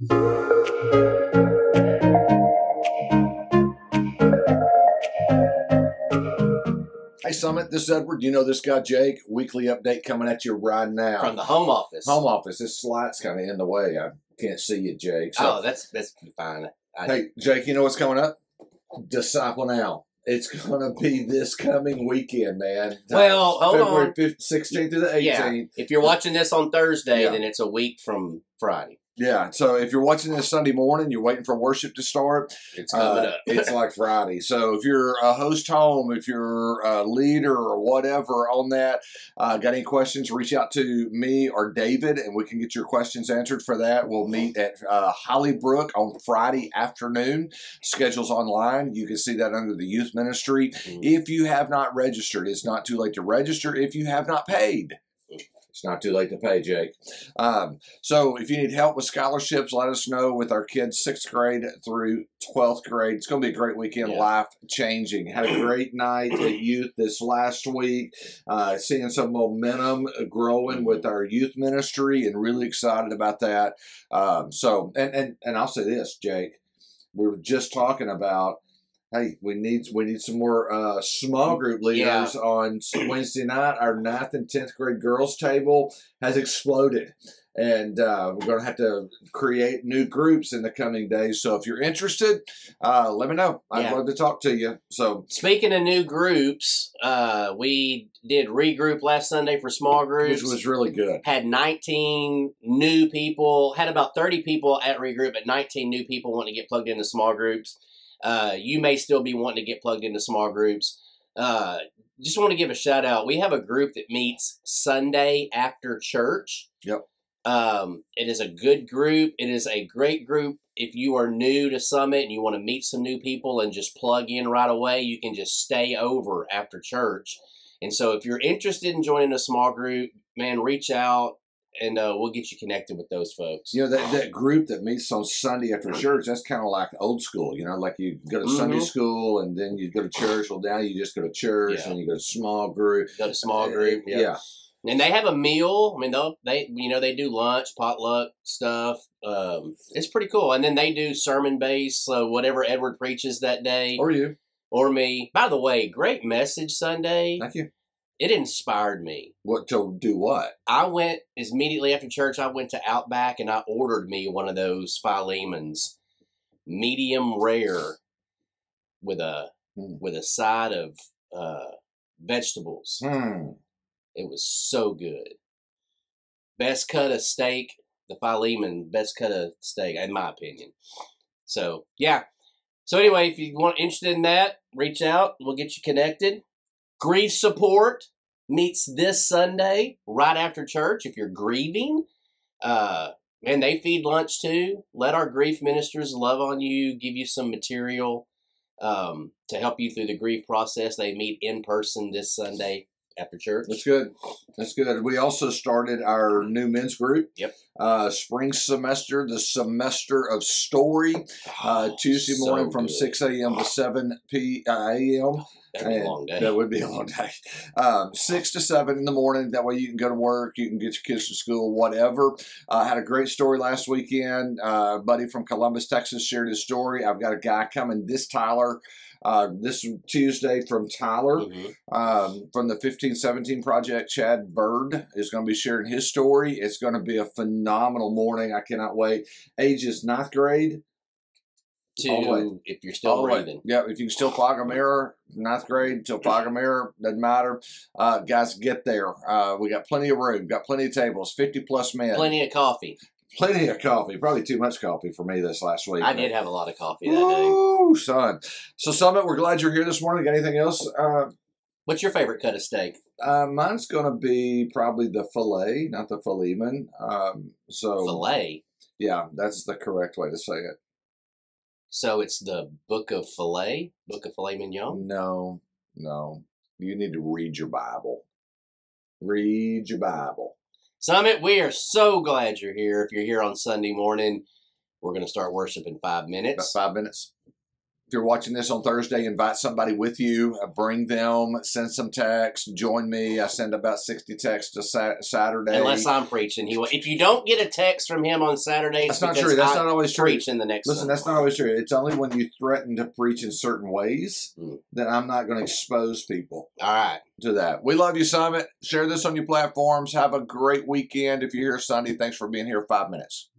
Hey, Summit, this is Edward. You know this guy, Jake. Weekly update coming at you right now. From the home office. Home office. This slide's kind of in the way. I can't see you, Jake. So, oh, that's that's fine. I, hey, Jake, you know what's coming up? Disciple Now. It's going to be this coming weekend, man. Well, hold February on. 15th, 16th through the 18th. Yeah. If you're watching this on Thursday, Yeah. then it's a week from Friday. Yeah, so if you're watching this Sunday morning, you're waiting for worship to start. It's coming uh, up. it's like Friday. So if you're a host home, if you're a leader or whatever on that, uh, got any questions, reach out to me or David, and we can get your questions answered for that. We'll meet at uh, Hollybrook on Friday afternoon. Schedules online. You can see that under the youth ministry. Mhm. If you have not registered, it's not too late to register. If you have not paid, it's not too late to pay, Jake. Um, so if you need help with scholarships, let us know with our kids sixth grade through 12th grade. It's going to be a great weekend, Yeah. life changing. Had a great night at youth this last week, uh, seeing some momentum growing with our youth ministry and really excited about that. Um, so, and, and, and I'll say this, Jake, we were just talking about hey, we need we need some more uh, small group leaders on Wednesday night. Our ninth and tenth grade girls table has exploded, and uh, we're going to have to create new groups in the coming days. So if you're interested, uh, let me know. I'd Yeah. love to talk to you. So Speaking of new groups, uh, we did regroup last Sunday for small groups. which was really good. had 19 new people, had about 30 people at regroup, but 19 new people wanting to get plugged into small groups. Uh, you may still be wanting to get plugged into small groups. Uh, just want to give a shout out. We have a group that meets Sunday after church. Yep. Um, it is a good group. It is a great group. If you are new to Summit and you want to meet some new people and just plug in right away, you can just stay over after church. And so, if you're interested in joining a small group, man, reach out and uh, we'll get you connected with those folks. You know that, that group that meets on Sunday after church. That's kind of like old school. You know, like you go to Sunday Mhm. school and then you go to church. Well, now you just go to church Yeah. and you go to small group. Go to small group, yeah. yeah. And they have a meal. I mean, they'll they you know they do lunch, potluck stuff. Um, it's pretty cool. And then they do sermon based, so whatever Edward preaches that day, Or you? or me. By the way, great message Sunday. Thank you. It inspired me. What to do? What? I went immediately after church. I went to Outback and I ordered me one of those Philemons, medium rare, with a Hmm. with a side of uh, vegetables. Hmm. It was so good. Best cut of steak, the Philemon best cut of steak, in my opinion. So yeah. So anyway, if you want interested in that, reach out. We'll get you connected. Grief support meets this Sunday right after church. If you're grieving, uh, and they feed lunch too. Let our grief ministers love on you, give you some material um, to help you through the grief process. They meet in person this Sunday after church. That's good. That's good. We also started our new men's group. Yep. Uh, spring semester, the semester of story. Uh, Oh, Tuesday so morning from good. 6 a.m. to 7 p. uh, a.m. That'd be a long day. That would be a long day. Um, six to seven in the morning. That way you can go to work, you can get your kids to school, whatever. Uh, had a great story last weekend. Uh, buddy from Columbus, Texas, shared his story. I've got a guy coming this Tyler. Uh, this Tuesday from Tyler Mhm. um, from the 1517 project chad bird is going to be sharing his story it's going to be a phenomenal morning i cannot wait ages ninth grade all the way. To if you're still all the way. breathing. yeah if you can still fog a mirror ninth grade till fog a mirror doesn't matter uh, guys get there uh, we got plenty of room got plenty of tables 50 plus men Plenty of coffee. Plenty of coffee probably too much coffee for me this last week I did have a lot of coffee that day. Son. So, Summit, we're glad you're here this morning. Got anything else? Uh, What's your favorite cut of steak? Uh, mine's going to be probably the filet, not the fileman. Um, so Filet. yeah, that's the correct way to say it. So it's the Book of Filet, Book of Filet Mignon. No, no, you need to read your Bible. Read your Bible. Summit, we are so glad you're here. If you're here on Sunday morning, we're going to start worship in five About minutes. five minutes. If you're watching this on Thursday, invite somebody with you, uh, bring them, send some text, join me. I send about 60 texts to sa- Saturday. Unless I'm preaching, he will. If you don't get a text from him on Saturday, that's not true. That's I not always true. preach in the next. Listen, that's not always true. It's only when you threaten to preach in certain ways Mm. that I'm not going to expose people All right. to that. We love you, Summit. Share this on your platforms. Have a great weekend. If you're here Sunday, thanks for being here five minutes.